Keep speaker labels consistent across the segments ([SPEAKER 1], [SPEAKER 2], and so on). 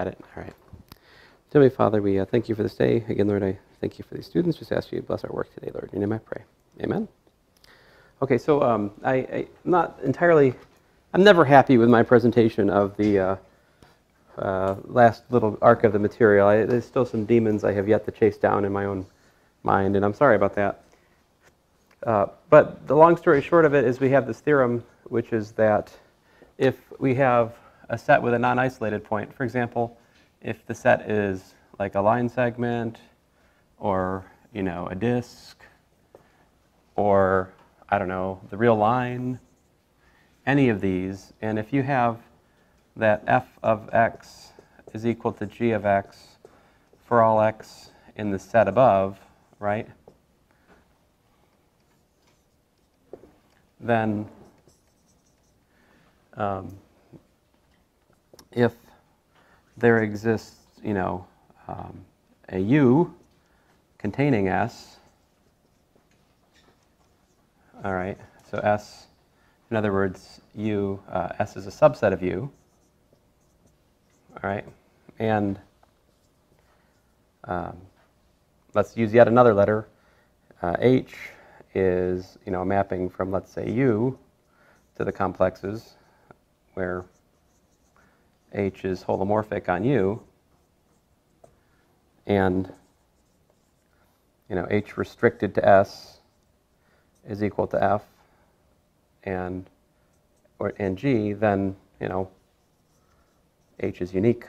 [SPEAKER 1] Got it? All right. Father, we uh, thank you for this day. Again, Lord, I thank you for these students. Just ask you to bless our work today, Lord. In your name I pray. Amen. Okay, so um, I, I'm not entirely, I'm never happy with my presentation of the uh, uh, last little arc of the material. I, there's still some demons I have yet to chase down in my own mind, and I'm sorry about that. Uh, but the long story short of it is we have this theorem, which is that if we have a set with a non-isolated point, for example, if the set is like a line segment or, you know, a disk or, I don't know, the real line, any of these, and if you have that f of x is equal to g of x for all x in the set above, right? Then um, if there exists, you know, um, a U containing S, all right, so S, in other words, U, uh, S is a subset of U, all right, and um, let's use yet another letter. Uh, H is, you know, a mapping from, let's say, U to the complexes, where H is holomorphic on U, and you know H restricted to S is equal to F, and or and G, then you know H is unique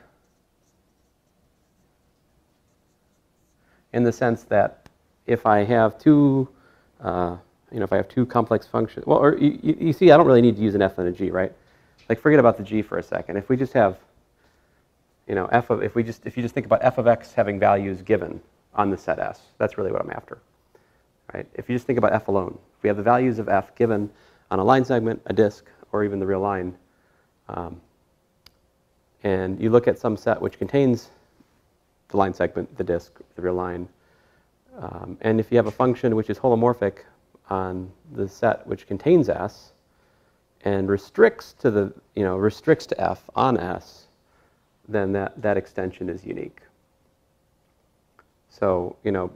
[SPEAKER 1] in the sense that if I have two, uh, you know, if I have two complex functions, well, or you, you see, I don't really need to use an F and a G, right? Like forget about the g for a second. If we just have, you know, f of, if we just, if you just think about f of x having values given on the set S, that's really what I'm after, right? If you just think about f alone, if we have the values of f given on a line segment, a disk, or even the real line, um, and you look at some set which contains the line segment, the disk, the real line, um, and if you have a function which is holomorphic on the set which contains S, and restricts to the, you know, restricts to f on s, then that, that extension is unique. So, you know,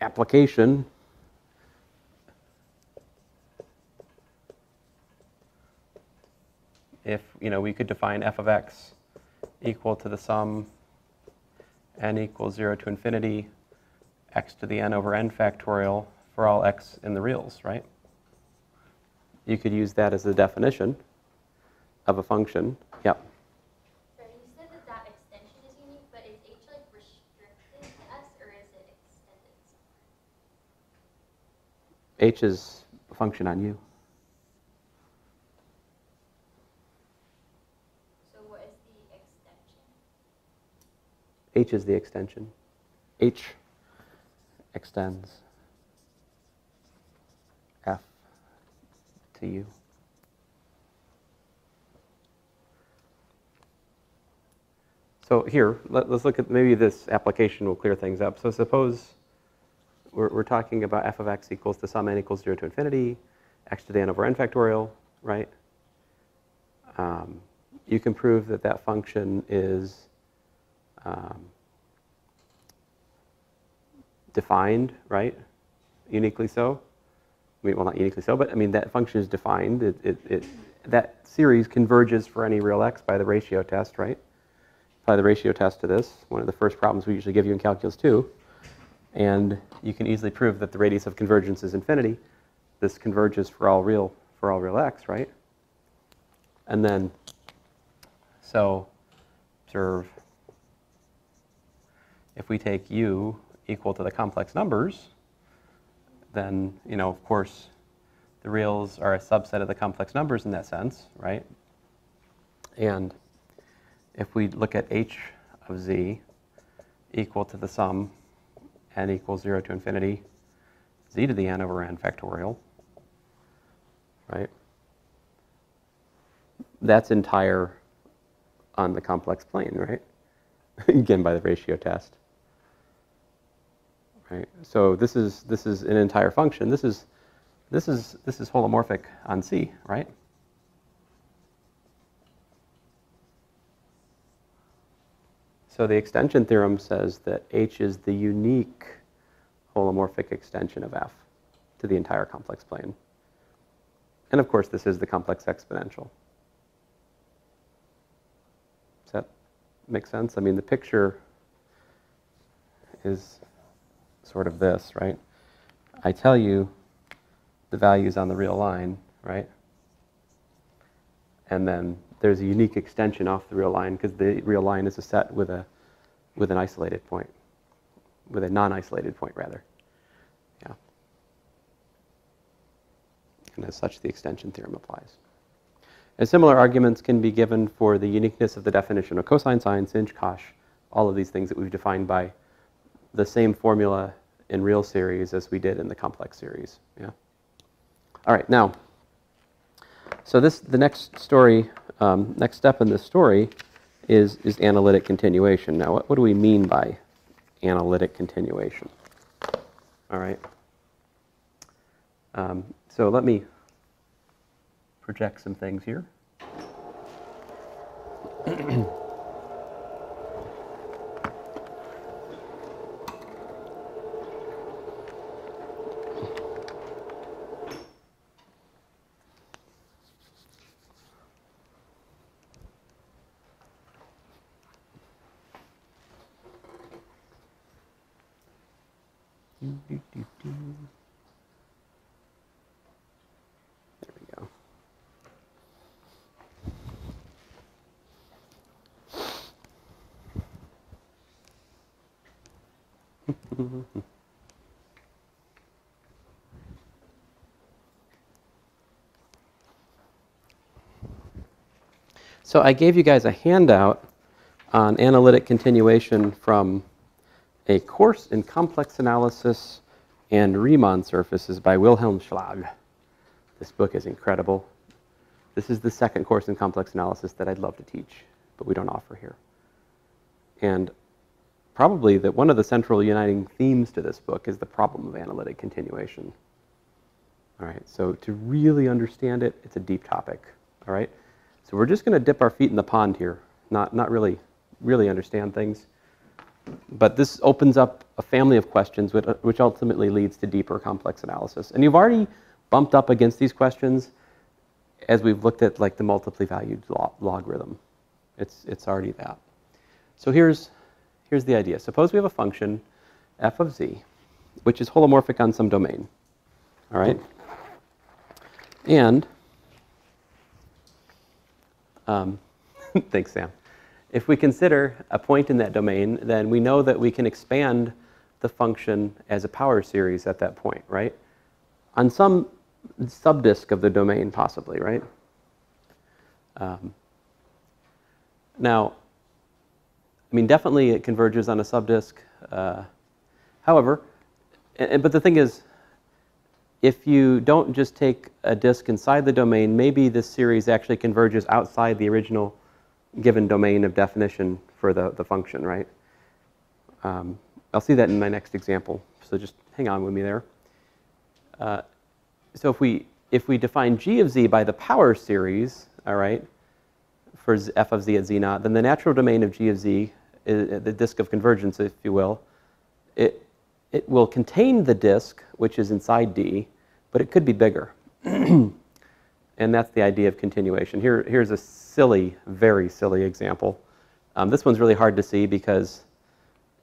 [SPEAKER 1] application if, you know, we could define f of x equal to the sum n equals 0 to infinity x to the n over n factorial for all x in the reals, right? You could use that as the definition of a function. Yep.
[SPEAKER 2] you said that that extension is unique, but is h like restricted to s or is it extended somewhere?
[SPEAKER 1] h is a function on u.
[SPEAKER 2] So what is the extension?
[SPEAKER 1] h is the extension. h extends. To you. So here, let, us look at maybe this application will clear things up. So suppose we're, we're talking about f of x equals to sum n equals 0 to infinity, x to the n over n factorial, right? Um, you can prove that that function is um, defined, right? Uniquely so. Well, not uniquely so, but I mean, that function is defined. It, it, it, that series converges for any real x by the ratio test, right? Apply the ratio test to this, one of the first problems we usually give you in Calculus 2. And you can easily prove that the radius of convergence is infinity. This converges for all real, for all real x, right? And then, so observe, if we take u equal to the complex numbers, then, you know, of course, the reals are a subset of the complex numbers in that sense, right? And if we look at h of z equal to the sum n equals 0 to infinity z to the n over n factorial, right? That's entire on the complex plane, right? Again, by the ratio test right? So this is this is an entire function. This is this is this is holomorphic on C, right? So the extension theorem says that H is the unique holomorphic extension of F to the entire complex plane. And of course, this is the complex exponential. Does that make sense? I mean, the picture is sort of this, right? I tell you the values on the real line, right? And then there's a unique extension off the real line because the real line is a set with a with an isolated point, with a non-isolated point rather. Yeah. And as such, the extension theorem applies. And similar arguments can be given for the uniqueness of the definition of cosine, sine, sinh, cosh, all of these things that we've defined by the same formula in real series as we did in the complex series. Yeah. All right, now, so this the next story, um, next step in this story is is analytic continuation. Now, what, what do we mean by analytic continuation? All right. Um, so let me project some things here. There we go. So I gave you guys a handout on analytic continuation from a course in complex analysis and Riemann surfaces by Wilhelm Schlag. This book is incredible. This is the second course in complex analysis that I'd love to teach, but we don't offer here. And probably that one of the central uniting themes to this book is the problem of analytic continuation. All right, so to really understand it, it's a deep topic. All right, so we're just going to dip our feet in the pond here, not, not really, really understand things. But this opens up a family of questions which, which ultimately leads to deeper complex analysis. And you've already bumped up against these questions as we've looked at like the multiply valued log- logarithm. It's, it's already that. So here's, here's the idea. Suppose we have a function f of z, which is holomorphic on some domain. All right? And, um, thanks, Sam. If we consider a point in that domain, then we know that we can expand the function as a power series at that point, right? On some subdisk of the domain, possibly, right? Um, now, I mean, definitely it converges on a subdisk. Uh, however, and, but the thing is, if you don't just take a disk inside the domain, maybe this series actually converges outside the original given domain of definition for the, the function, right? Um, I'll see that in my next example, so just hang on with me there. Uh, so if we, if we define g of z by the power series, all right, for f of z at z naught, then the natural domain of g of z, is, the disk of convergence, if you will, it, it will contain the disk, which is inside D, but it could be bigger. and that's the idea of continuation. Here, here's a silly, very silly example. Um, this one's really hard to see because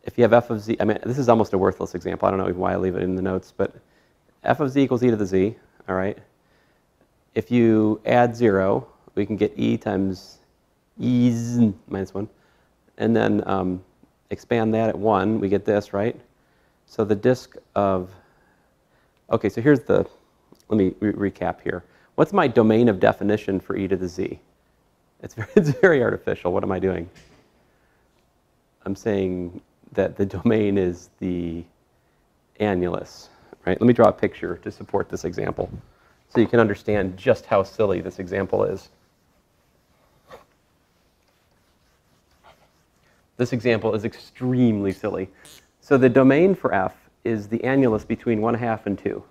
[SPEAKER 1] if you have f of z, I mean, this is almost a worthless example. I don't know why I leave it in the notes, but f of z equals e to the z, all right? If you add 0, we can get e times e minus 1. And then um, expand that at 1, we get this, right? So the disk of, okay, so here's the, let me re recap here. What's my domain of definition for e to the z? It's very, it's very artificial. What am I doing? I'm saying that the domain is the annulus, right? Let me draw a picture to support this example so you can understand just how silly this example is. This example is extremely silly. So the domain for f is the annulus between 1 half and 2.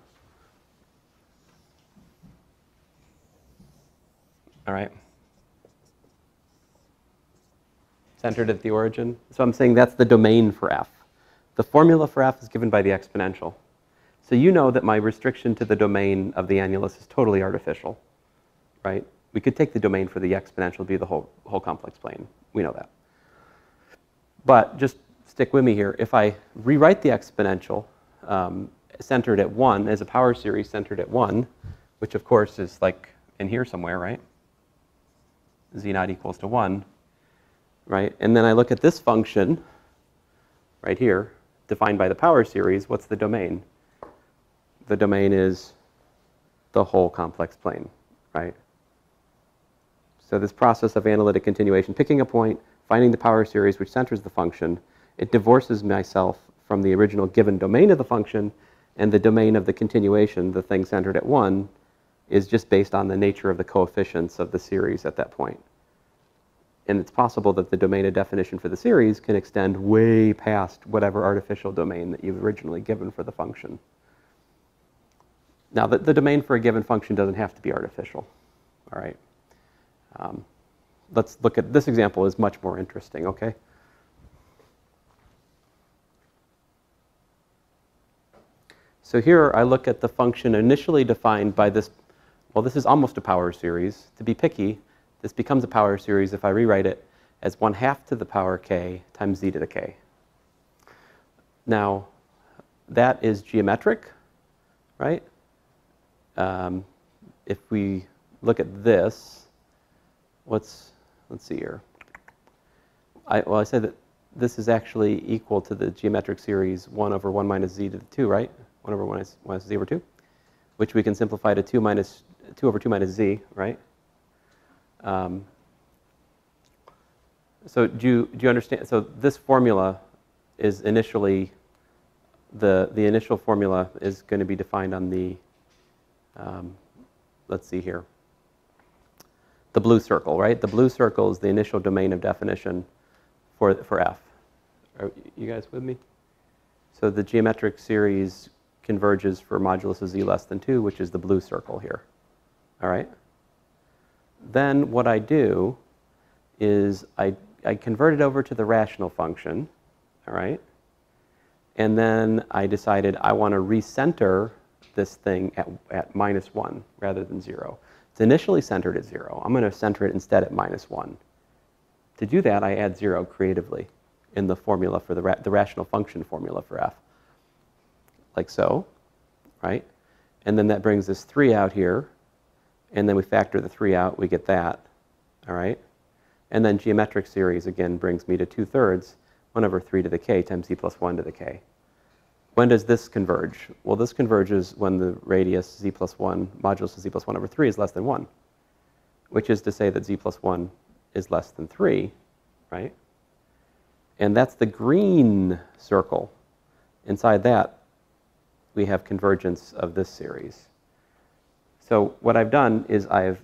[SPEAKER 1] All right. Centered at the origin. So I'm saying that's the domain for f. The formula for f is given by the exponential. So you know that my restriction to the domain of the annulus is totally artificial, right? We could take the domain for the exponential to be the whole, whole complex plane. We know that. But just stick with me here. If I rewrite the exponential um, centered at 1 as a power series centered at 1, which of course is like in here somewhere, right? Z naught equals to 1, right? And then I look at this function right here, defined by the power series. What's the domain? The domain is the whole complex plane, right? So this process of analytic continuation, picking a point, finding the power series which centers the function, it divorces myself from the original given domain of the function, and the domain of the continuation, the thing centered at 1, is just based on the nature of the coefficients of the series at that point. And it's possible that the domain of definition for the series can extend way past whatever artificial domain that you've originally given for the function. Now, the, the domain for a given function doesn't have to be artificial, all right? Um, let's look at this example is much more interesting, okay? So here I look at the function initially defined by this, well, this is almost a power series. To be picky, this becomes a power series if I rewrite it as 1 half to the power k times z to the k. Now, that is geometric, right? Um, if we look at this, what's, let's see here. I, well, I said that this is actually equal to the geometric series 1 over 1 minus z to the 2, right? 1 over 1 minus 1 is z over 2, which we can simplify to 2 minus 2 over 2 minus z, right? Um, so do you, do you understand? So this formula is initially, the, the initial formula is going to be defined on the, um, let's see here, the blue circle, right? The blue circle is the initial domain of definition for, for f. Are you guys with me? So the geometric series converges for modulus of z less than 2, which is the blue circle here. All right? Then what I do is I, I convert it over to the rational function, all right? And then I decided I want to recenter this thing at, at minus 1 rather than 0. It's initially centered at 0. I'm going to center it instead at minus 1. To do that, I add 0 creatively in the formula for the, ra the rational function formula for f like so, right? And then that brings this 3 out here. And then we factor the 3 out, we get that, all right? And then geometric series, again, brings me to 2 thirds, 1 over 3 to the k times z plus 1 to the k. When does this converge? Well, this converges when the radius z plus 1 modulus of z plus 1 over 3 is less than 1, which is to say that z plus 1 is less than 3, right? And that's the green circle. Inside that, we have convergence of this series. So what I've done is I've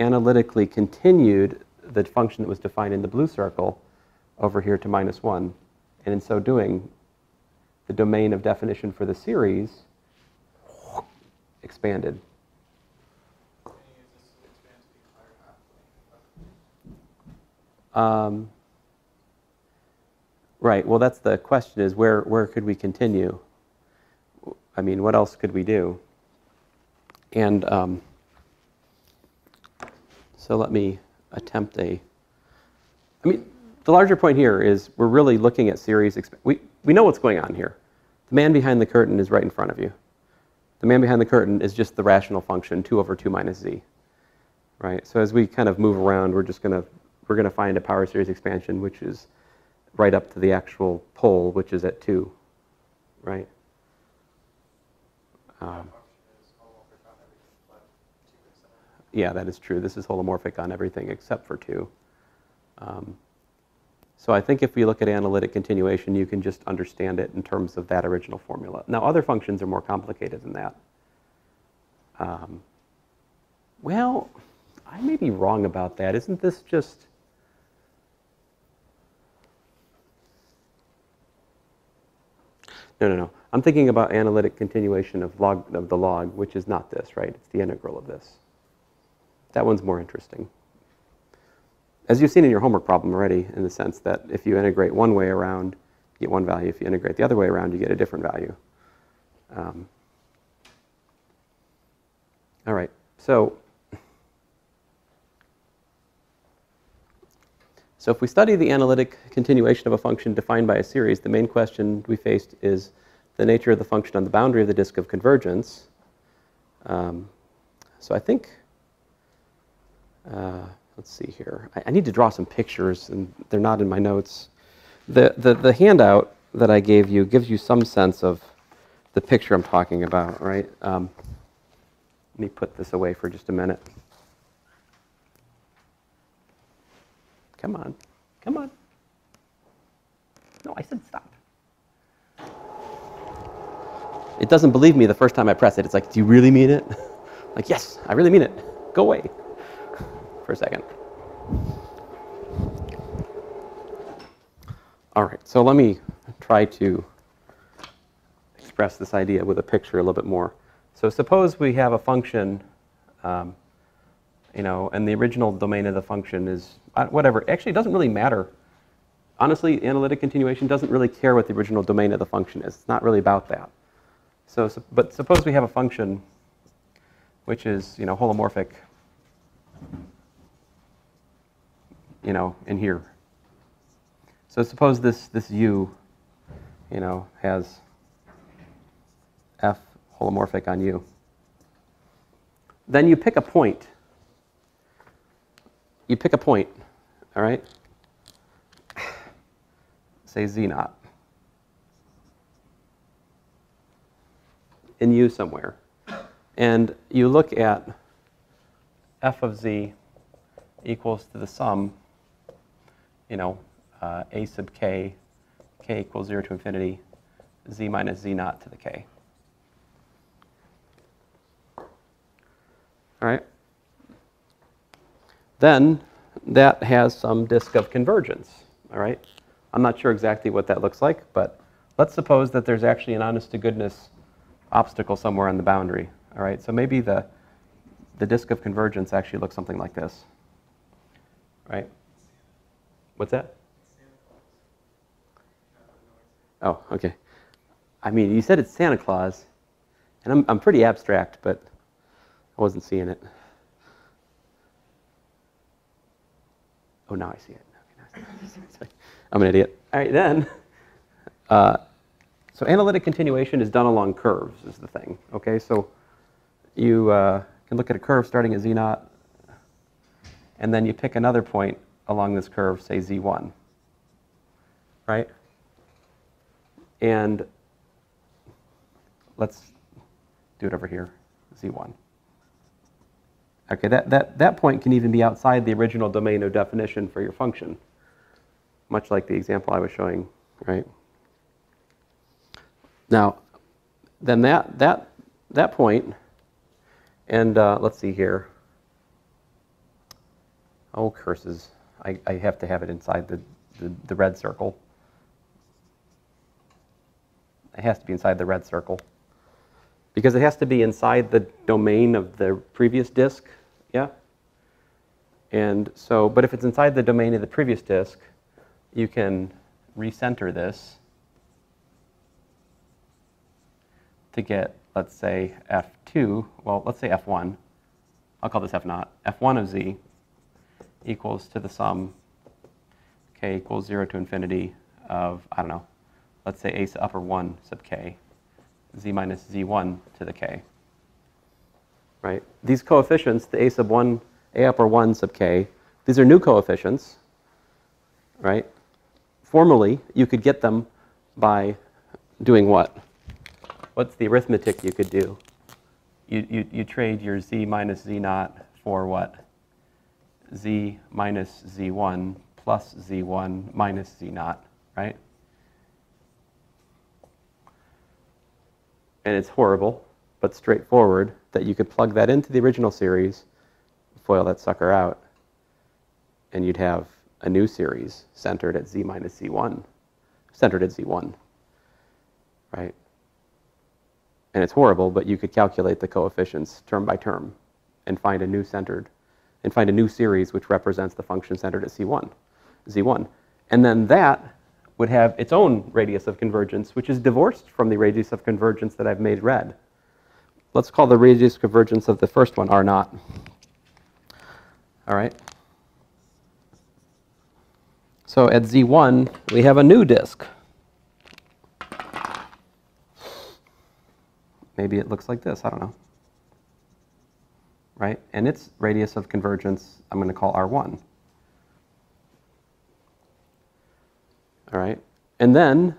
[SPEAKER 1] analytically continued the function that was defined in the blue circle over here to minus 1. And in so doing, the domain of definition for the series expanded. Um, right. Well, that's the question: is where where could we continue? I mean, what else could we do? And um, so let me attempt a. I mean, the larger point here is we're really looking at series. We, we know what's going on here. The man behind the curtain is right in front of you. The man behind the curtain is just the rational function 2 over 2 minus z. Right? So as we kind of move around, we're just going to we're going to find a power series expansion which is right up to the actual pole, which is at 2. Right? Um, yeah, that is true. This is holomorphic on everything except for 2. Um, so I think if we look at analytic continuation, you can just understand it in terms of that original formula. Now, other functions are more complicated than that. Um, well, I may be wrong about that. Isn't this just... No, no, no. I'm thinking about analytic continuation of, log, of the log, which is not this, right? It's the integral of this. That one's more interesting. as you've seen in your homework problem already, in the sense that if you integrate one way around, you get one value. If you integrate the other way around, you get a different value. Um, all right, so So if we study the analytic continuation of a function defined by a series, the main question we faced is the nature of the function on the boundary of the disk of convergence. Um, so I think, uh, let's see here. I, I, need to draw some pictures, and they're not in my notes. The, the, the handout that I gave you gives you some sense of the picture I'm talking about, right? Um, let me put this away for just a minute. Come on. Come on. No, I said stop. It doesn't believe me the first time I press it. It's like, do you really mean it? like, yes, I really mean it. Go away for a second. All right, so let me try to express this idea with a picture a little bit more. So suppose we have a function um, you know, and the original domain of the function is uh, whatever. Actually, it doesn't really matter. Honestly, analytic continuation doesn't really care what the original domain of the function is. It's not really about that. So, so but suppose we have a function which is, you know, holomorphic, you know, in here. So suppose this, this u, you know, has f holomorphic on u. Then you pick a point you pick a point, all right? Say z naught. In u somewhere. And you look at f of z equals to the sum, you know, uh, a sub k, k equals 0 to infinity, z minus z naught to the k. All right? then that has some disk of convergence, all right? I'm not sure exactly what that looks like, but let's suppose that there's actually an honest to goodness obstacle somewhere on the boundary, all right? So maybe the, the disk of convergence actually looks something like this, right? What's that? Oh, okay. I mean, you said it's Santa Claus, and I'm, I'm pretty abstract, but I wasn't seeing it. Oh, now I see it. I'm an idiot. All right, then. Uh, so analytic continuation is done along curves, is the thing. Okay, so you uh, can look at a curve starting at z naught, and then you pick another point along this curve, say z1. Right? And let's do it over here, z1. Okay, that, that, that point can even be outside the original domain of definition for your function, much like the example I was showing, right? Now, then that, that, that point, and uh, let's see here. Oh, curses. I, I have to have it inside the, the, the red circle. It has to be inside the red circle because it has to be inside the domain of the previous disk, yeah? And so, but if it's inside the domain of the previous disk, you can recenter this to get, let's say, f2, well, let's say f1. I'll call this f naught. f1 of z equals to the sum k equals 0 to infinity of, I don't know, let's say a upper 1 sub k z minus z1 to the k. Right? These coefficients, the a sub 1, a upper 1 sub k, these are new coefficients. Right? Formally, you could get them by doing what? What's the arithmetic you could do? You, you, you trade your z minus z naught for what? Z minus z1 plus z1 minus z naught, right? and it's horrible, but straightforward, that you could plug that into the original series, FOIL that sucker out, and you'd have a new series centered at z minus z1, centered at z1, right? And it's horrible, but you could calculate the coefficients term by term and find a new centered and find a new series which represents the function centered at C1, Z1. And then that would have its own radius of convergence, which is divorced from the radius of convergence that I've made red. Let's call the radius of convergence of the first one R naught. All right. So at Z1, we have a new disk. Maybe it looks like this, I don't know. Right? And its radius of convergence, I'm going to call R1. All right? And then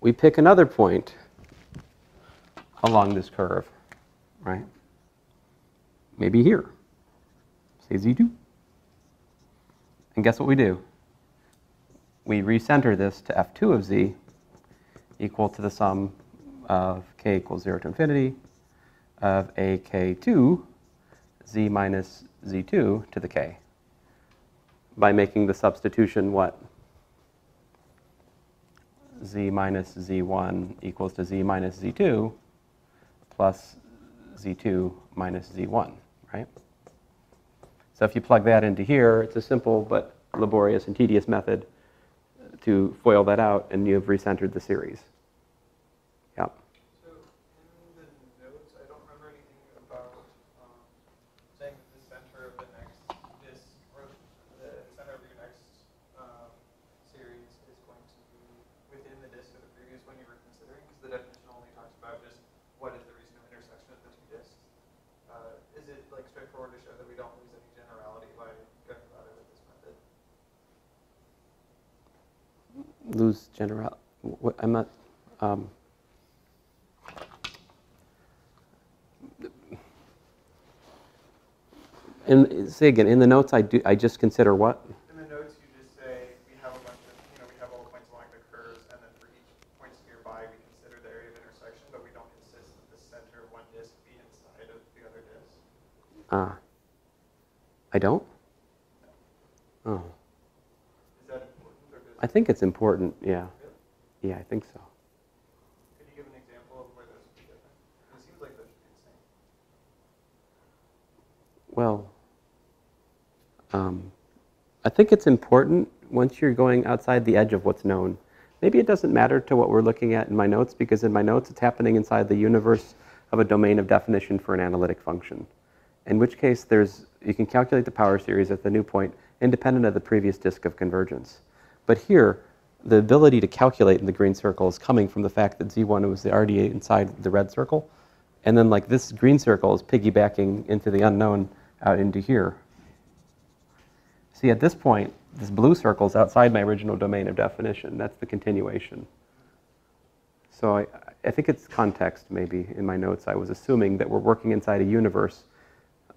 [SPEAKER 1] we pick another point along this curve, right? Maybe here. Say Z2. And guess what we do? We recenter this to F2 of Z equal to the sum of k equals 0 to infinity of ak2 z minus z2 to the k by making the substitution what? z minus z1 equals to z minus z2 plus z2 minus z1, right? So if you plug that into here, it's a simple but laborious and tedious method to FOIL that out, and you have recentered the series. Yep.
[SPEAKER 3] So in the notes, I don't remember anything about um, saying that the center of the next this or the center of your next um, series is going to be within the disk of the previous one you were considering, because the definition only talks about just what is the reason of intersection of the two disks. Uh, is it like straightforward to show that we don't lose any generality by going about it with this method?
[SPEAKER 1] Lose general. I'm not. Um, and say again, in the notes, I do. I just consider what?
[SPEAKER 3] In the notes, you just say we have a bunch of, you know, we have all the points along the curves, and then for each points nearby, we consider the area of intersection, but we don't insist that the center of one disk be inside of the other disk.
[SPEAKER 1] Uh, I don't. Oh,
[SPEAKER 3] Is that important, or does?
[SPEAKER 1] I think it's important. Yeah. Yeah, I think so.
[SPEAKER 3] Could you give an example of where those would be different? It seems like those should be the same.
[SPEAKER 1] Well, um, I think it's important once you're going outside the edge of what's known. Maybe it doesn't matter to what we're looking at in my notes because in my notes it's happening inside the universe of a domain of definition for an analytic function. In which case, there's you can calculate the power series at the new point independent of the previous disk of convergence. But here, the ability to calculate in the green circle is coming from the fact that Z1 was already inside the red circle. And then like this green circle is piggybacking into the unknown out into here. See, at this point, this blue circle is outside my original domain of definition. That's the continuation. So I, I think it's context, maybe, in my notes. I was assuming that we're working inside a universe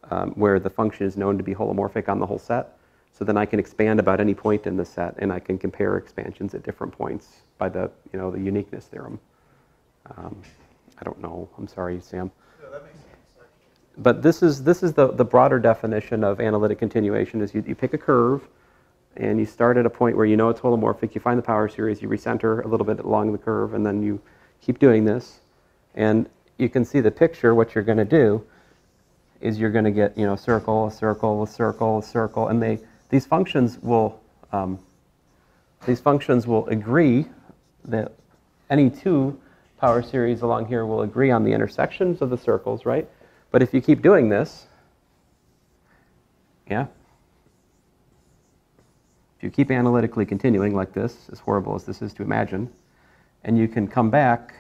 [SPEAKER 1] um, where the function is known to be holomorphic on the whole set. So then I can expand about any point in the set, and I can compare expansions at different points by the, you know, the uniqueness theorem. Um, I don't know. I'm sorry, Sam.
[SPEAKER 3] No, that makes sense.
[SPEAKER 1] But this is, this is the, the broader definition of analytic continuation is you, you pick a curve and you start at a point where you know it's holomorphic, you find the power series, you recenter a little bit along the curve, and then you keep doing this. And you can see the picture, what you're going to do is you're going to get, you know, circle, a circle, a circle, a circle, and they, these functions will, um, these functions will agree that any two power series along here will agree on the intersections of the circles, right? But if you keep doing this, yeah, if you keep analytically continuing like this, as horrible as this is to imagine, and you can come back,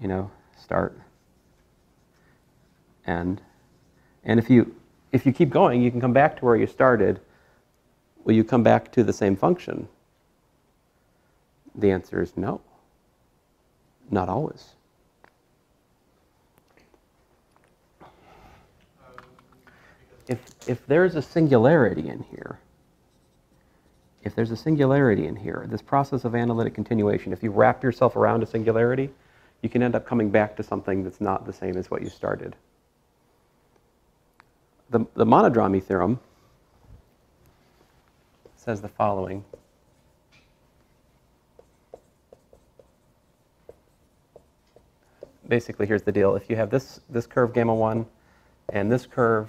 [SPEAKER 1] you know, start, end, and if you if you keep going, you can come back to where you started. Will you come back to the same function? The answer is no. Not always. If, if there's a singularity in here, if there's a singularity in here, this process of analytic continuation, if you wrap yourself around a singularity, you can end up coming back to something that's not the same as what you started. The, the monodromy theorem says the following. Basically, here's the deal. If you have this, this curve gamma 1 and this curve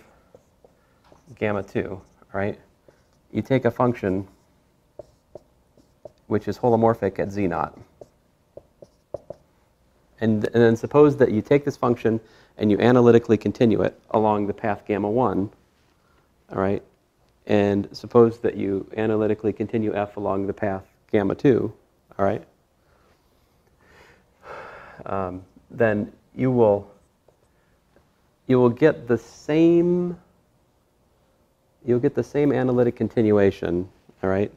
[SPEAKER 1] gamma 2, all right? You take a function which is holomorphic at z naught. And, and then suppose that you take this function and you analytically continue it along the path gamma 1, all right? And suppose that you analytically continue f along the path gamma 2, all right? Um, then you will you will get the same you'll get the same analytic continuation, all right,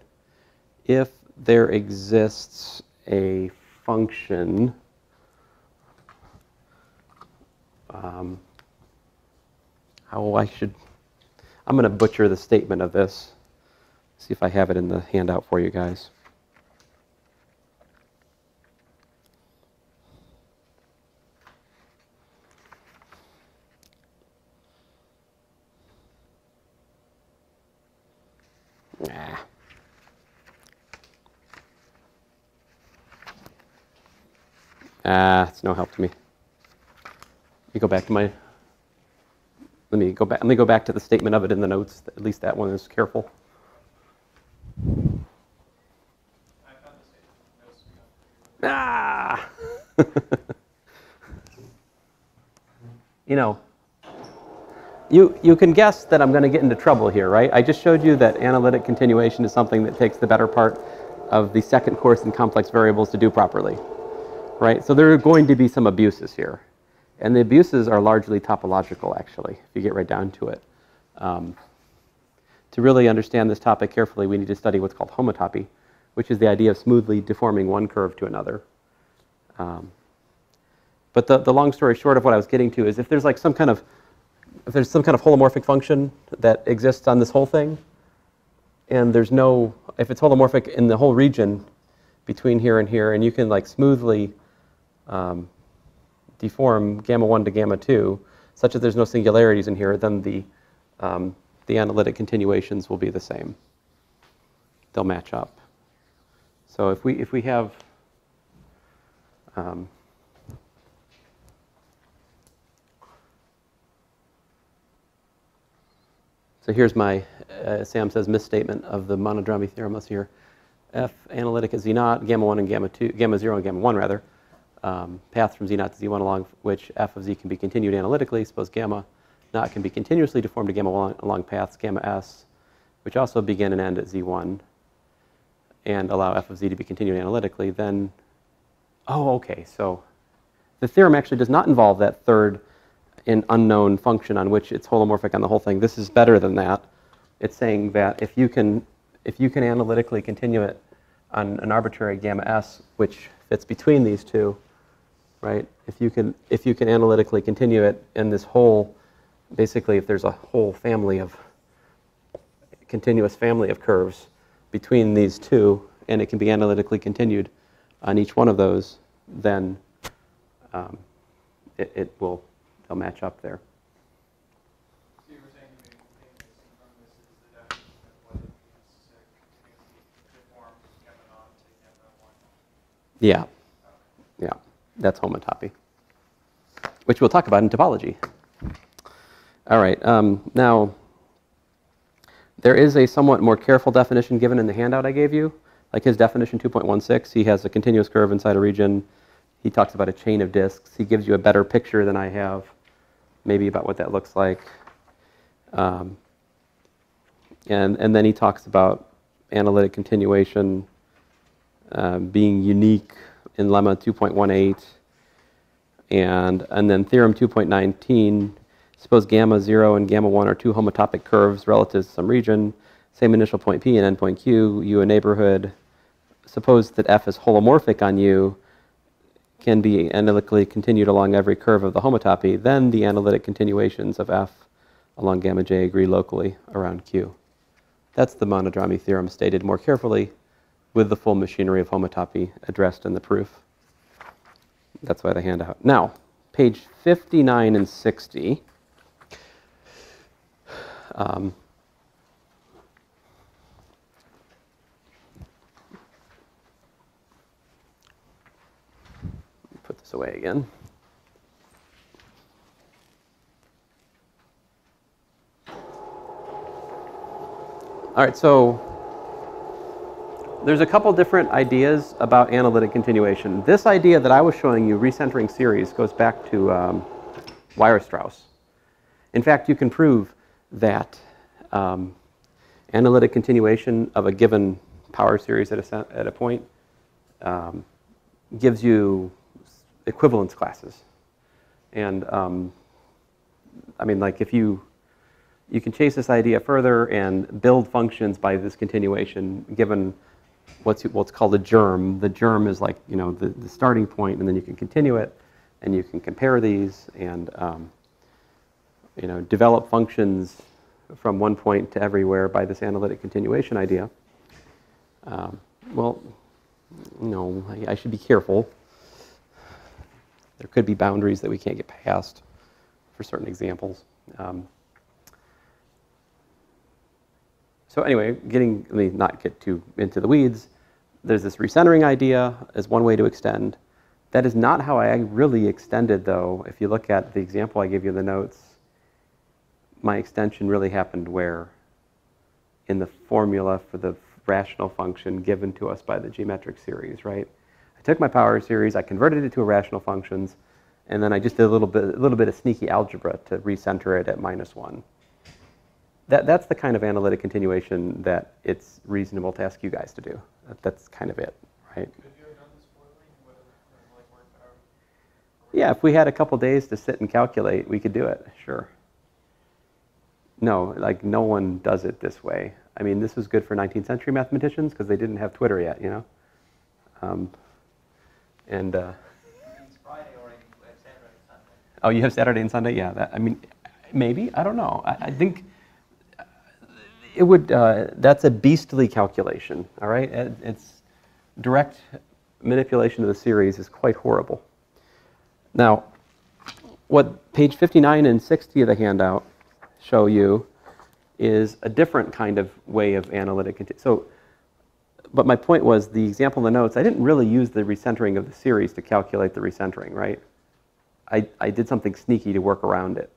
[SPEAKER 1] if there exists a function um, how I should I'm going to butcher the statement of this. See if I have it in the handout for you guys. Nah. Ah, it's no help to me. Me go back to my. Let me go back. Let me go back to the statement of it in the notes. At least that one is careful. Ah. you know, you you can guess that I'm going to get into trouble here, right? I just showed you that analytic continuation is something that takes the better part of the second course in complex variables to do properly, right? So there are going to be some abuses here, and the abuses are largely topological, actually, if you get right down to it. Um, to really understand this topic carefully, we need to study what's called homotopy, which is the idea of smoothly deforming one curve to another. Um, but the, the long story short of what I was getting to is if there's like some kind of if there's some kind of holomorphic function that exists on this whole thing, and there's no if it's holomorphic in the whole region between here and here, and you can like smoothly um, deform gamma one to gamma two, such that there's no singularities in here, then the um, the analytic continuations will be the same. They'll match up. So if we if we have um, so here's my, uh, Sam says, misstatement of the monodromy theorem. Let's hear. F analytic at z naught, gamma 1 and gamma 2, gamma 0 and gamma 1 rather, um, paths from z naught to z1 along which f of z can be continued analytically. Suppose gamma naught can be continuously deformed to gamma 1 along paths gamma s, which also begin and end at z1, and allow f of z to be continued analytically. Then, oh, okay, so the theorem actually does not involve that third unknown function on which it's holomorphic on the whole thing. This is better than that. It's saying that if you can, if you can analytically continue it on an arbitrary gamma s, which fits between these two, right? If you can, if you can analytically continue it in this whole, basically, if there's a whole family of continuous family of curves between these two, and it can be analytically continued on each one of those, then um, it, it will they'll match up there.
[SPEAKER 3] So you were saying the main thing missing from this is the definition of what it means to to deform gamma naught to gamma one.
[SPEAKER 1] Yeah, yeah, that's homotopy, which we'll talk about in topology. All right, um, now there is a somewhat more careful definition given in the handout I gave you. Like his definition 2.16, he has a continuous curve inside a region. He talks about a chain of disks. He gives you a better picture than I have, maybe about what that looks like. Um, and, and then he talks about analytic continuation uh, being unique in lemma 2.18. And, and then theorem 2.19, suppose gamma 0 and gamma 1 are two homotopic curves relative to some region, same initial point P and endpoint Q, U a neighborhood. Suppose that F is holomorphic on U, can be analytically continued along every curve of the homotopy, then the analytic continuations of F along gamma j agree locally around Q. That's the monodromy theorem stated more carefully with the full machinery of homotopy addressed in the proof. That's why the handout. Now, page 59 and 60. Um, put this away again. All right, so there's a couple different ideas about analytic continuation. This idea that I was showing you, recentering series, goes back to um, Weierstrass. In fact, you can prove that um, analytic continuation of a given power series at a, at a point um, gives you equivalence classes. And um, I mean, like if you you can chase this idea further and build functions by this continuation given what's what's called a germ. The germ is like you know the, the starting point, and then you can continue it, and you can compare these and um, you know develop functions from one point to everywhere by this analytic continuation idea. Um, well, no, I, I should be careful. There could be boundaries that we can't get past for certain examples. Um, so anyway, getting let me not get too into the weeds. There's this recentering idea as one way to extend. That is not how I really extended, though. If you look at the example I gave you in the notes, my extension really happened where? In the formula for the rational function given to us by the geometric series, right? I took my power series, I converted it to a rational functions, and then I just did a little bit, a little bit of sneaky algebra to recenter it at minus one. That, that's the kind of analytic continuation that it's reasonable to ask you guys to do. That, that's kind of it, right?
[SPEAKER 3] Could you have done this poorly? Would have like worked out?
[SPEAKER 1] Yeah, if we had a couple days to sit and calculate, we could do it, sure. No, like no one does it this way. I mean, this was good for 19th century mathematicians because they didn't have Twitter yet, you know? Um, and, uh,
[SPEAKER 4] Friday already, we Saturday and Sunday.
[SPEAKER 1] oh, you have Saturday and Sunday? Yeah, that, I mean, maybe, I don't know. I, I think it would, uh, that's a beastly calculation, all right? It's direct manipulation of the series is quite horrible. Now, what page 59 and 60 of the handout show you is a different kind of way of analytic. So, but my point was the example in the notes, I didn't really use the recentering of the series to calculate the recentering, right? I, I did something sneaky to work around it.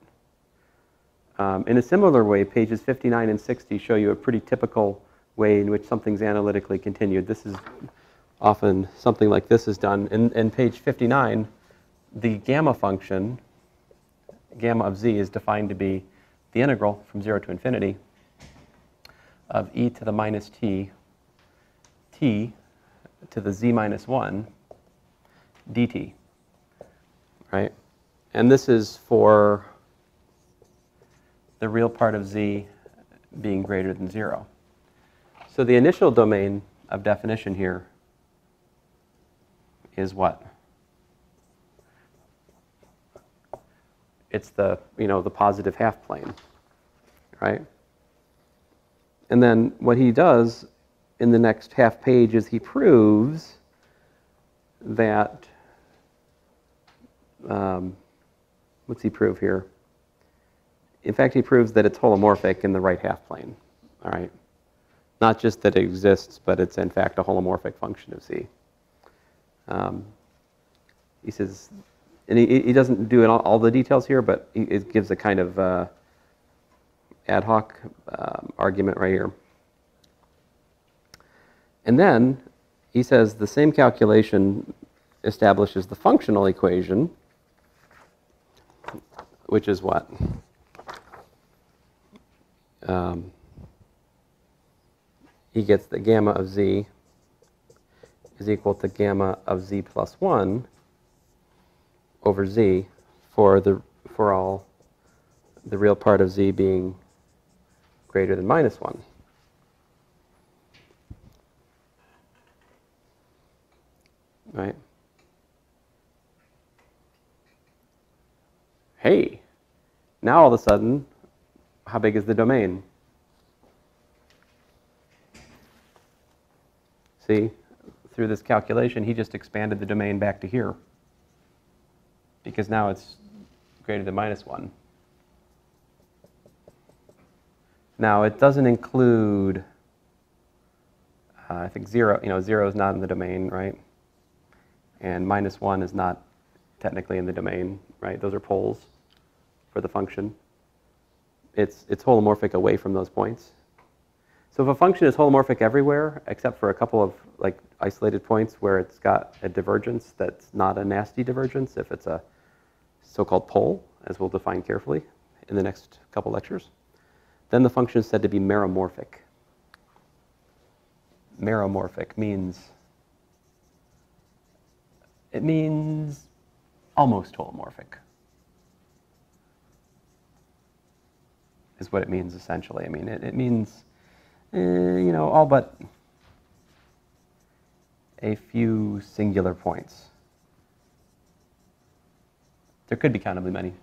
[SPEAKER 1] Um, in a similar way, pages 59 and 60 show you a pretty typical way in which something's analytically continued. This is often something like this is done. In, in page 59, the gamma function, gamma of z, is defined to be the integral from 0 to infinity of e to the minus t, t to the z minus 1 dt, right? And this is for the real part of z being greater than 0. So the initial domain of definition here is what? It's the, you know, the positive half plane, right? And then what he does in the next half page is he proves that, um, what's he prove here? In fact, he proves that it's holomorphic in the right half plane, all right? Not just that it exists, but it's in fact a holomorphic function of z. Um, he says, and he, he doesn't do all, all the details here, but he, it gives a kind of uh, ad hoc um, argument right here. And then he says the same calculation establishes the functional equation, which is what? Um, he gets the gamma of z is equal to gamma of z plus 1 over z for the for all the real part of z being greater than minus 1. Right? Hey, now all of a sudden, how big is the domain? See, through this calculation, he just expanded the domain back to here because now it's greater than minus 1. Now, it doesn't include, uh, I think 0, you know, 0 is not in the domain, right? And minus 1 is not technically in the domain, right? Those are poles for the function. It's, it's holomorphic away from those points. So if a function is holomorphic everywhere, except for a couple of like isolated points where it's got a divergence that's not a nasty divergence, if it's a so-called pole, as we'll define carefully in the next couple lectures, then the function is said to be meromorphic. Meromorphic means it means almost holomorphic. Is what it means essentially. I mean, it, it means eh, you know all but a few singular points. There could be countably many.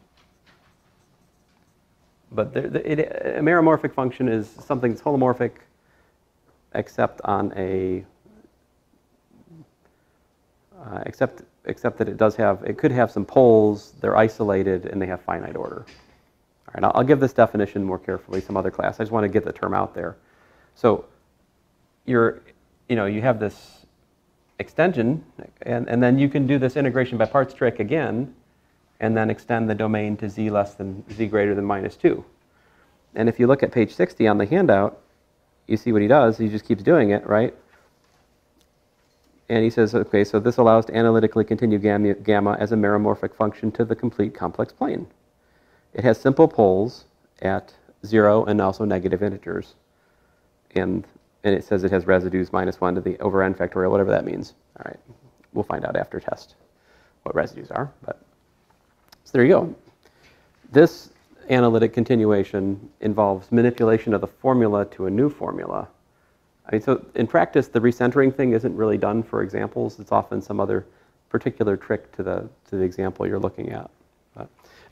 [SPEAKER 1] But it, a meromorphic function is something that's holomorphic except on a uh, except except that it does have it could have some poles they're isolated and they have finite order all right I'll, give this definition more carefully some other class. I just want to get the term out there. So you're you know you have this extension and, and then you can do this integration by parts trick again and then extend the domain to z less than z greater than minus 2 and if you look at page 60 on the handout you see what he does. He just keeps doing it right? And he says, okay, so this allows to analytically continue gamma, gamma as a meromorphic function to the complete complex plane. It has simple poles at zero and also negative integers. And, and it says it has residues minus one to the over n factorial, whatever that means. All right, we'll find out after test what residues are. But so there you go. This analytic continuation involves manipulation of the formula to a new formula. I mean, so in practice, the recentering thing isn't really done for examples. It's often some other particular trick to the, to the example you're looking at.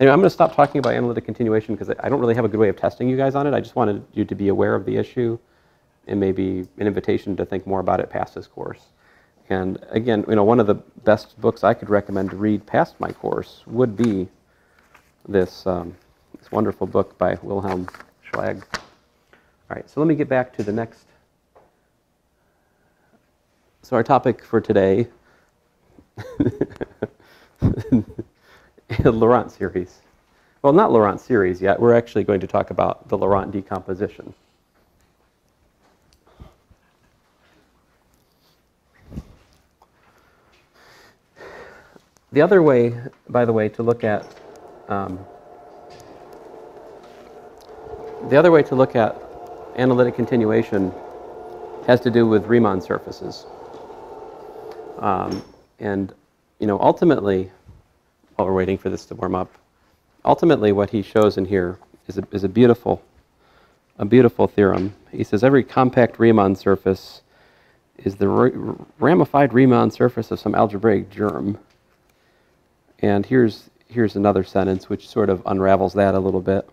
[SPEAKER 1] Anyway, I'm going to stop talking about analytic continuation because I don't really have a good way of testing you guys on it. I just wanted you to be aware of the issue and maybe an invitation to think more about it past this course. And again, you know, one of the best books I could recommend to read past my course would be this, um, this wonderful book by Wilhelm Schlag. All right, so let me get back to the next so our topic for today, Laurent series. Well, not Laurent series yet. We're actually going to talk about the Laurent decomposition. The other way, by the way, to look at um, the other way to look at analytic continuation has to do with Riemann surfaces. Um, and, you know, ultimately, while we're waiting for this to warm up, ultimately what he shows in here is a, is a beautiful, a beautiful theorem. He says every compact Riemann surface is the ramified Riemann surface of some algebraic germ. And here's, here's another sentence which sort of unravels that a little bit.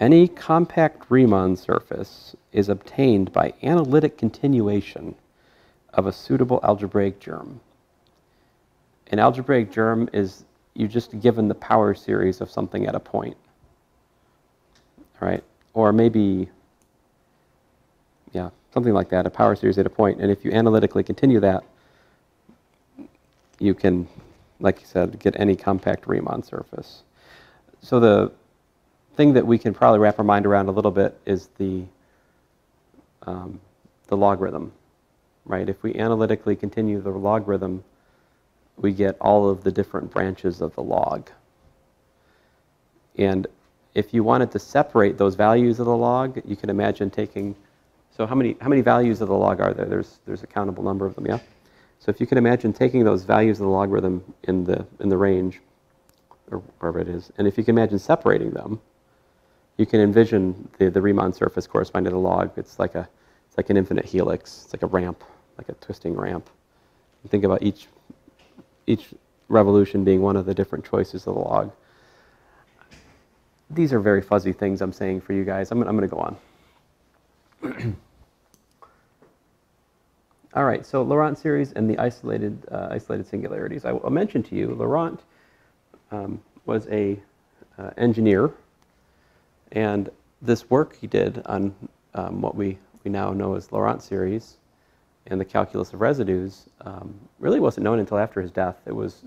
[SPEAKER 1] Any compact Riemann surface is obtained by analytic continuation of a suitable algebraic germ. An algebraic germ is you just given the power series of something at a point, right? Or maybe, yeah, something like that, a power series at a point. And if you analytically continue that, you can, like you said, get any compact Riemann surface. So the thing that we can probably wrap our mind around a little bit is the, um, the logarithm right? If we analytically continue the logarithm, we get all of the different branches of the log. And if you wanted to separate those values of the log, you can imagine taking, so how many, how many values of the log are there? There's, there's a countable number of them, yeah? So if you can imagine taking those values of the logarithm in the, in the range, or wherever it is, and if you can imagine separating them, you can envision the, the Riemann surface corresponding to the log. It's like, a, it's like an infinite helix. It's like a ramp like a twisting ramp. And think about each, each revolution being one of the different choices of the log. These are very fuzzy things I'm saying for you guys. I'm, I'm going to go on. All right, so Laurent series and the isolated, uh, isolated singularities. I will mention to you, Laurent um, was a uh, engineer, and this work he did on um, what we, we now know as Laurent series and the calculus of residues um, really wasn't known until after his death. It was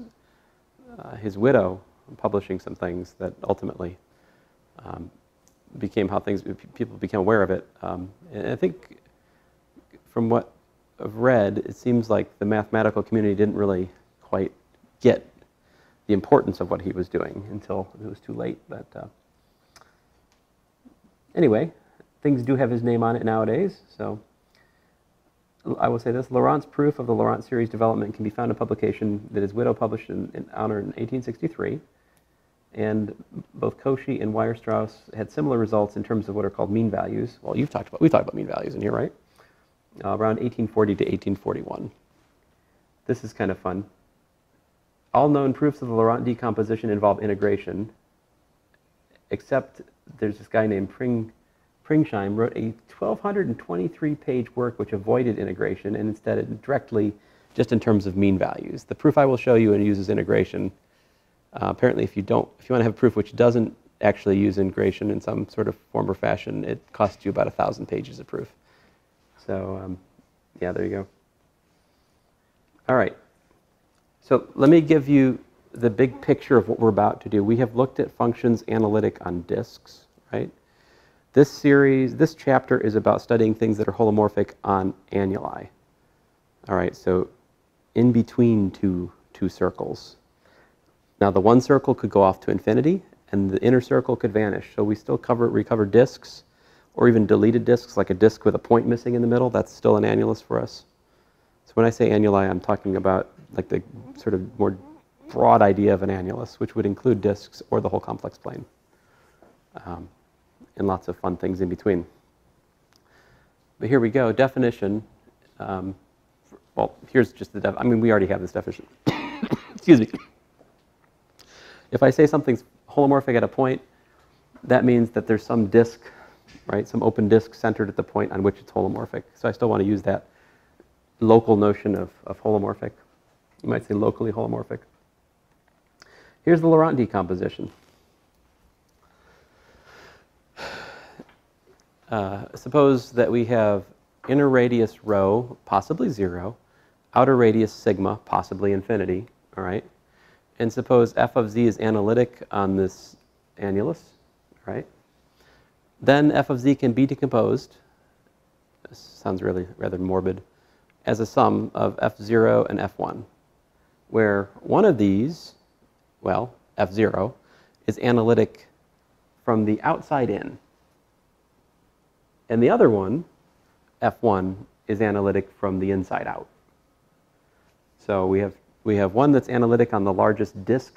[SPEAKER 1] uh, his widow publishing some things that ultimately um, became how things, people became aware of it. Um, and I think from what I've read, it seems like the mathematical community didn't really quite get the importance of what he was doing until it was too late. But uh, anyway, things do have his name on it nowadays. So I will say this Laurent's proof of the Laurent series development can be found in a publication that his widow published in, in honor in 1863. And both Cauchy and Weierstrass had similar results in terms of what are called mean values. Well, you've talked about, we've talked about mean values in here, right? Uh, around 1840 to 1841. This is kind of fun. All known proofs of the Laurent decomposition involve integration, except there's this guy named Pring, Pringsheim wrote a 1,223 page work which avoided integration and instead it directly just in terms of mean values. The proof I will show you uses integration. Uh, apparently, if you don't, if you want to have a proof which doesn't actually use integration in some sort of form or fashion, it costs you about a thousand pages of proof. So, um, yeah, there you go. All right. So let me give you the big picture of what we're about to do. We have looked at functions analytic on disks, right? This series, this chapter is about studying things that are holomorphic on annuli. All right, so in between two, two circles. Now the one circle could go off to infinity and the inner circle could vanish. So we still cover, recover disks or even deleted disks, like a disk with a point missing in the middle. That's still an annulus for us. So when I say annuli, I'm talking about like the sort of more broad idea of an annulus, which would include disks or the whole complex plane. Um, and lots of fun things in between. But here we go, definition. Um, well, here's just the def. I mean, we already have this definition. Excuse me. If I say something's holomorphic at a point, that means that there's some disk, right? Some open disk centered at the point on which it's holomorphic. So I still want to use that local notion of, of holomorphic. You might say locally holomorphic. Here's the Laurent decomposition. Uh, suppose that we have inner radius rho, possibly zero, outer radius sigma, possibly infinity, all right? And suppose f of z is analytic on this annulus, right? Then f of z can be decomposed, this sounds really rather morbid, as a sum of f0 and f1, where one of these, well, f0, is analytic from the outside in. And the other one, F1, is analytic from the inside out. So we have, we have one that's analytic on the largest disk,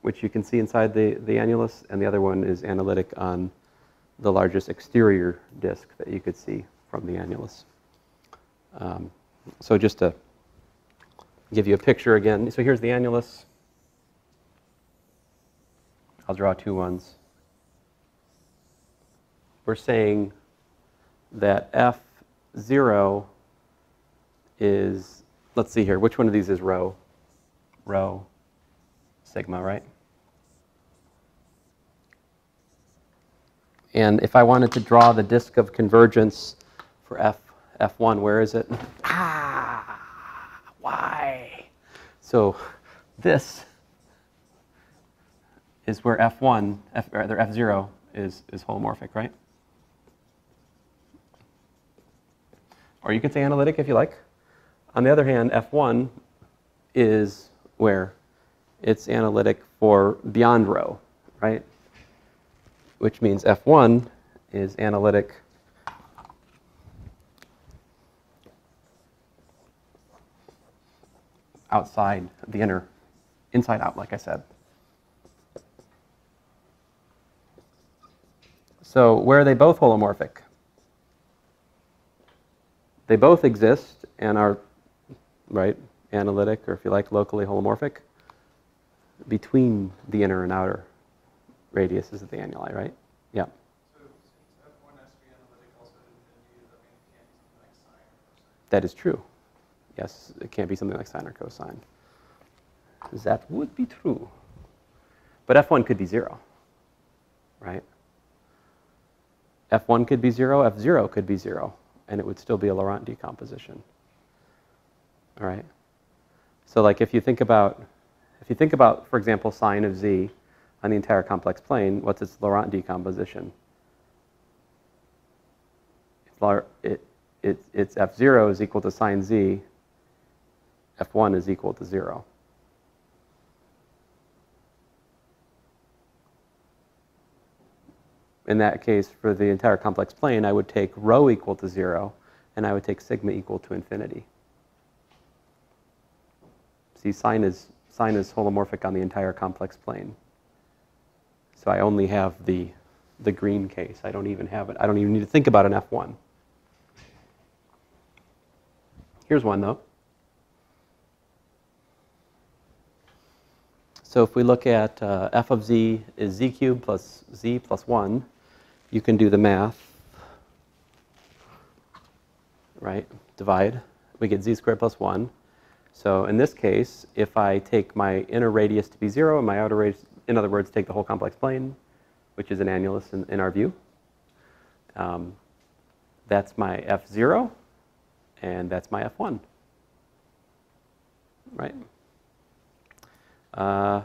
[SPEAKER 1] which you can see inside the, the annulus, and the other one is analytic on the largest exterior disk that you could see from the annulus. Um, so just to give you a picture again, so here's the annulus. I'll draw two ones we're saying that F0 is, let's see here, which one of these is rho? Rho, sigma, right? And if I wanted to draw the disk of convergence for F, F1, where is it? Ah, why? So this is where F1, F, or rather F0 is, is holomorphic, right? Or you could say analytic if you like. On the other hand, F1 is where it's analytic for beyond rho, right? Which means F1 is analytic outside the inner, inside out, like I said. So where are they both holomorphic? They both exist and are, right, analytic, or if you like, locally holomorphic between the inner and outer radiuses of the annuli, right? Yeah.
[SPEAKER 3] So since F1 has to be analytic also to infinity, that means it can't be something like sine or cosine.
[SPEAKER 1] That is true. Yes, it can't be something like sine or cosine. That would be true. But F1 could be 0, right? F1 could be 0, F0 could be 0 and it would still be a Laurent decomposition. All right? So like if you think about, if you think about, for example, sine of z, on the entire complex plane, what's its Laurent decomposition? It's, it, it, it's f0 is equal to sine z, f1 is equal to 0. In that case, for the entire complex plane, I would take rho equal to 0, and I would take sigma equal to infinity. See, sine is, sine is holomorphic on the entire complex plane. So I only have the, the green case. I don't even have it. I don't even need to think about an F1. Here's one, though. So if we look at uh, f of z is z cubed plus z plus 1, you can do the math, right? Divide. We get z squared plus 1. So in this case, if I take my inner radius to be 0 and my outer radius, in other words, take the whole complex plane, which is an annulus in, in our view, um, that's my f0, and that's my f1. Right? Uh,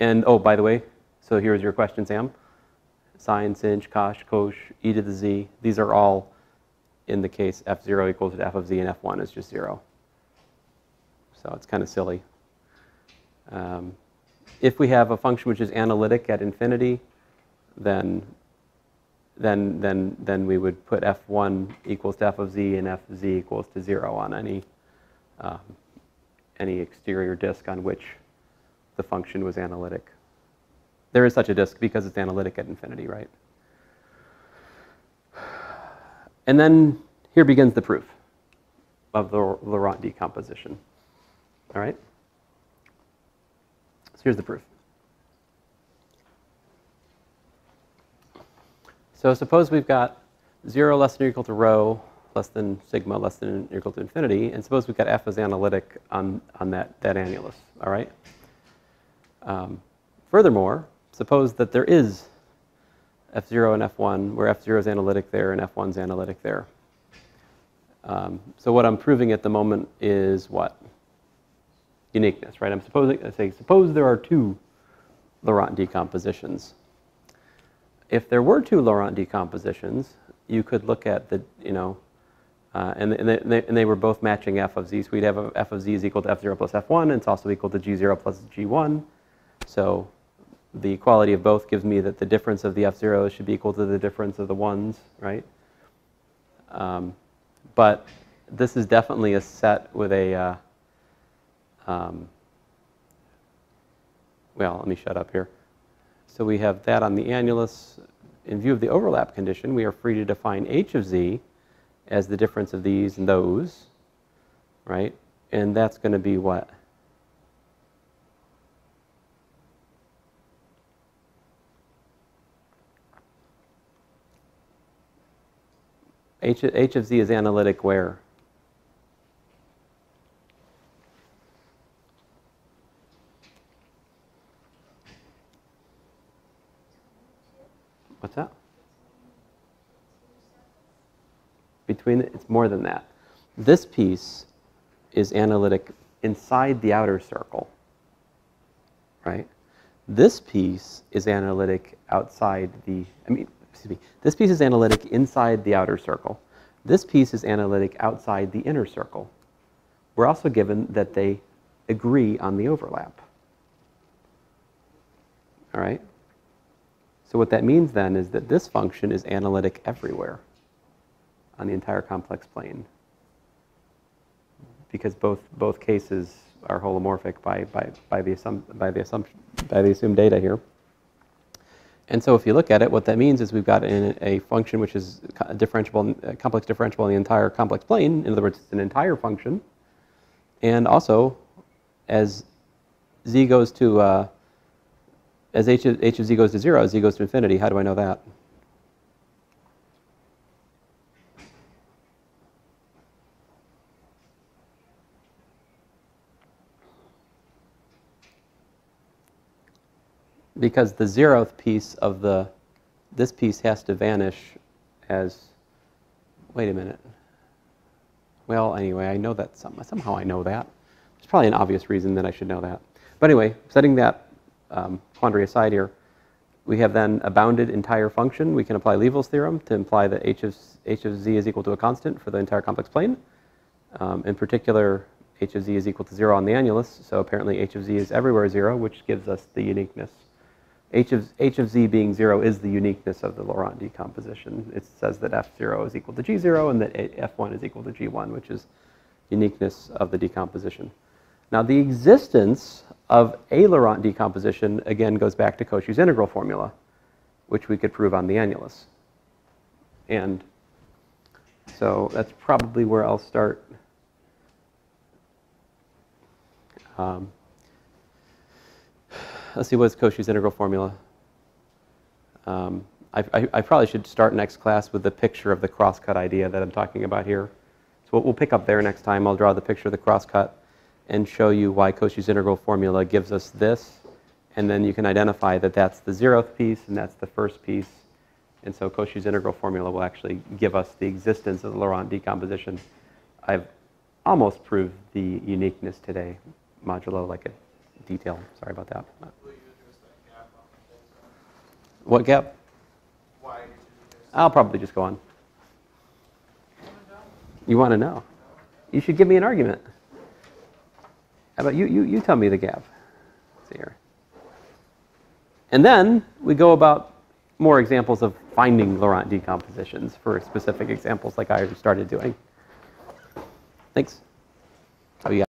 [SPEAKER 1] and oh, by the way, so here's your question, Sam. Sine, sinh, cosh, cosh, e to the z. These are all in the case f0 equals to f of z and f1 is just 0. So it's kind of silly. Um, if we have a function which is analytic at infinity, then, then, then, then we would put f1 equals to f of z and f of z equals to 0 on any, um, any exterior disk on which the function was analytic. There is such a disk because it's analytic at infinity, right? And then here begins the proof of the Laurent decomposition. All right? So here's the proof. So suppose we've got 0 less than or equal to rho less than sigma less than or equal to infinity, and suppose we've got f as analytic on, on that, that annulus, all right? Um, furthermore, suppose that there is f0 and f1, where f0 is analytic there and f1 is analytic there. Um, so what I'm proving at the moment is what? Uniqueness, right? I'm supposing, I say, suppose there are two Laurent decompositions. If there were two Laurent decompositions, you could look at the, you know, uh, and, and, they, and, they, were both matching f of z. So we'd have f of z is equal to f0 plus f1, and it's also equal to g0 plus g1. So the equality of both gives me that the difference of the f0 should be equal to the difference of the ones, right? Um, but this is definitely a set with a, uh, um, well, let me shut up here. So we have that on the annulus. In view of the overlap condition, we are free to define h of z as the difference of these and those, right? And that's going to be what? H, H of z is analytic where? What's that? Between, it's more than that. This piece is analytic inside the outer circle, right? This piece is analytic outside the, I mean, excuse me, this piece is analytic inside the outer circle. This piece is analytic outside the inner circle. We're also given that they agree on the overlap. All right? So what that means then is that this function is analytic everywhere on the entire complex plane because both, both cases are holomorphic by, by, by, the assum- by, the assumption, by the assumed data here. And so if you look at it, what that means is we've got a, a function which is a differentiable, a complex differentiable in the entire complex plane. In other words, it's an entire function. And also, as z goes to, uh, as h of, h of z goes to 0, z goes to infinity, how do I know that? Because the zeroth piece of the, this piece has to vanish as, wait a minute. Well, anyway, I know that some, somehow I know that. There's probably an obvious reason that I should know that. But anyway, setting that um, quandary aside here, We have then a bounded entire function. We can apply Leibniz's theorem to imply that h of, h of z is equal to a constant for the entire complex plane. Um, in particular, h of z is equal to 0 on the annulus, so apparently h of z is everywhere 0, which gives us the uniqueness. H of, h of z being 0 is the uniqueness of the Laurent decomposition. It says that f0 is equal to g0 and that f1 is equal to g1, which is uniqueness of the decomposition. Now, the existence of a Laurent decomposition, again, goes back to Cauchy's integral formula, which we could prove on the annulus. And so that's probably where I'll start. Um, let's see, what's Cauchy's integral formula? Um, I, I, I probably should start next class with the picture of the crosscut idea that I'm talking about here. So we'll, we'll pick up there next time. I'll draw the picture of the crosscut and show you why Cauchy's integral formula gives us this. And then you can identify that that's the zeroth piece and that's the first piece. And so Cauchy's integral formula will actually give us the existence of the Laurent decomposition. I've almost proved the uniqueness today, modulo like a detail. Sorry about that.
[SPEAKER 3] That gap?
[SPEAKER 1] What gap? I'll probably just go on. You want to know? You should give me an argument. How about you? You, you tell me the gap. Let's see here. And then we go about more examples of finding Laurent decompositions for specific examples like I started doing. Thanks. Oh,